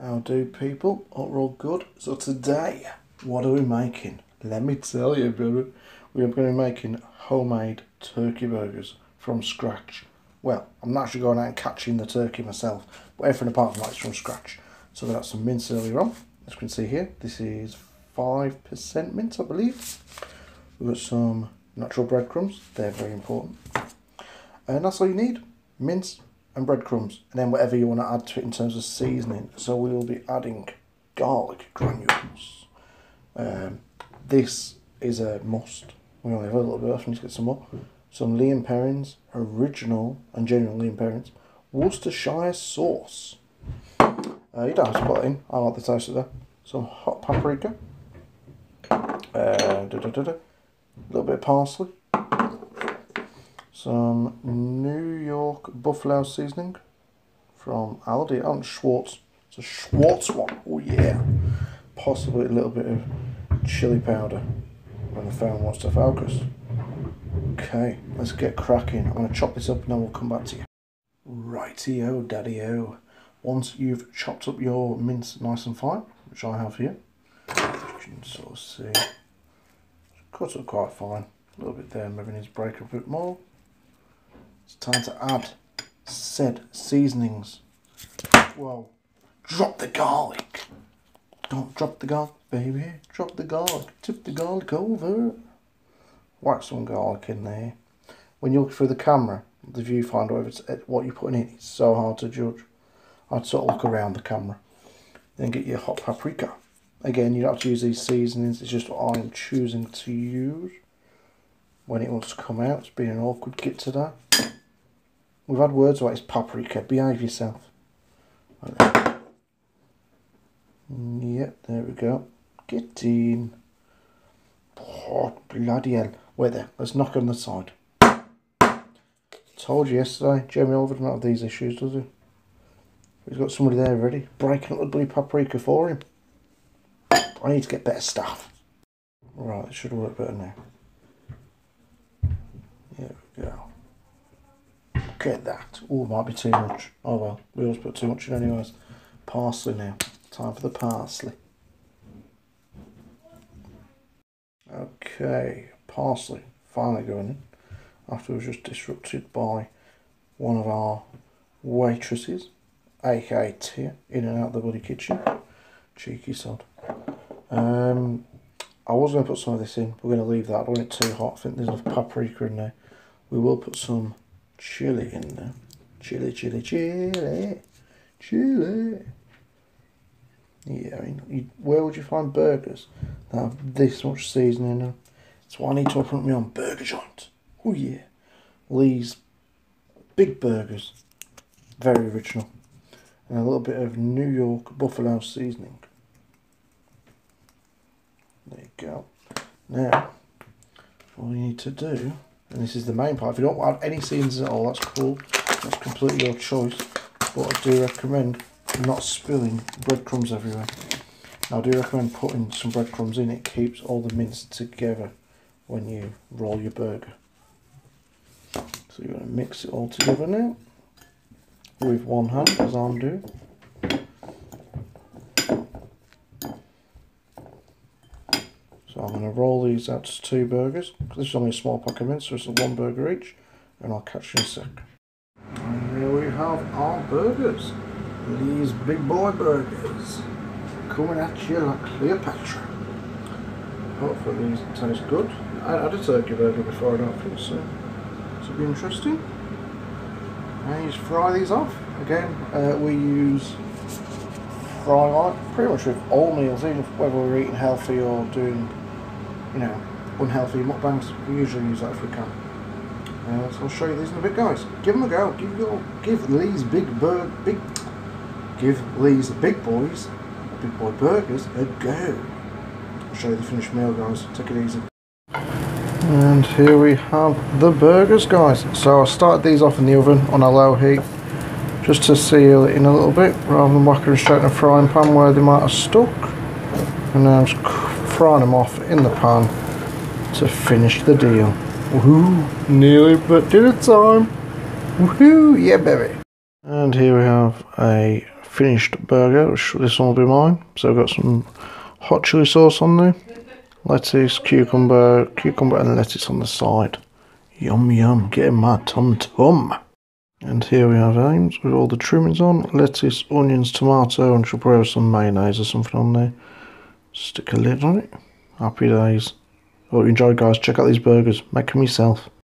How do people? Are all good? So today, what are we making? Let me tell you, brother. We are going to be making homemade turkey burgers from scratch. Well, I'm not actually going out and catching the turkey myself, but everything apart from that is from scratch. So we got some mince earlier on, as you can see here. This is 5% mince, I believe. We've got some natural breadcrumbs, they're very important. And that's all you need, mince and breadcrumbs. And then whatever you want to add to it in terms of seasoning. So we will be adding garlic granules. Um, this is a must. We only have a little bit left, we need to get some more. Some and Perrins, original and genuine and Perrins. Worcestershire sauce. Uh, you don't have to put it in, I like the taste of that. Some hot paprika. Uh. A little bit of parsley. Some New York buffalo seasoning from Aldi. Oh, Schwartz. It's a Schwartz one. Oh, yeah. Possibly a little bit of chili powder when the phone wants to focus. Okay, let's get cracking. I'm going to chop this up and then we'll come back to you. Righty-o, daddy-o. Once you've chopped up your mince nice and fine, which I have here, you can sort of see, cut up quite fine. A little bit there, maybe needs to break a bit more. It's time to add said seasonings. Whoa, drop the garlic. Don't drop the garlic, baby. Drop the garlic. Tip the garlic over. Whack some garlic in there. When you look through the camera, the viewfinder, it's what you're putting in, it's so hard to judge. I'd sort of look around the camera. Then get your hot paprika. Again, you don't have to use these seasonings. It's just what I'm choosing to use when it wants to come out. It's been an awkward kit today. We've had words about it's paprika. Behave yourself. Yep, there we go. Get in. Oh, bloody hell. Wait there. Let's knock on the side. Told you yesterday, Jeremy Oliver doesn't have these issues, does he? He's got somebody there ready, breaking up the bloody paprika for him. I need to get better stuff. Right, it should work better now. There we go. Get that. Oh, might be too much. Oh well, we always put too much in anyways. Parsley now. Time for the parsley. Okay, parsley finally going in after it was just disrupted by one of our waitresses, aka Tia, in and out the bloody kitchen. Cheeky sod. Um, I was going to put some of this in. We're going to leave that. I don't want it too hot. I think there's enough paprika in there. We will put some chili in there. Chili, chili, chili, chili. Yeah, I mean, you, where would you find burgers that have this much seasoning in them? That's why I need to open my own burger joint. Oh yeah. Lee's Big Burgers. Very original. And a little bit of New York Buffalo seasoning. There you go. Now, all you need to do, and this is the main part, if you don't want any seasonings at all, that's cool. That's completely your choice. But I do recommend not spilling breadcrumbs everywhere. Now, I do recommend putting some breadcrumbs in. It keeps all the mince together when you roll your burger. So you're going to mix it all together now with one hand as I'm doing. So I'm going to roll these out to two burgers. Because this is only a small pack of mince, so it's one burger each. And I'll catch you in a sec. And here we have our burgers. These big boy burgers. Coming at you like Cleopatra. Hopefully these taste good. I had a turkey burger before, I don't think so. This will be interesting. And you just fry these off. Again, uh, we use Frylight pretty much with all meals, even whether we're eating healthy or doing, you know, unhealthy mukbangs. We usually use that if we can. Uh, so I'll show you these in a bit, guys. Give them a go. Give your, give Lee's big bird, big, give Lee's big boys, big boy burgers a go. I'll show you the finished meal, guys. Take it easy. And here we have the burgers guys. So I started these off in the oven on a low heat just to seal it in a little bit rather than whacking straight in a frying pan where they might have stuck. And now I'm just frying them off in the pan to finish the deal. Woohoo! Nearly but dinner time! Woohoo! Yeah baby! And here we have a finished burger. which This one will be mine. So I've got some hot chili sauce on there, lettuce, cucumber, cucumber and lettuce on the side. Yum yum, getting my tum tum. And here we have Ames with all the trimmings on, lettuce, onions, tomato, and she'll probably have some mayonnaise or something on there. Stick a lid on it. Happy days. Hope you enjoyed guys, check out these burgers, make them yourself.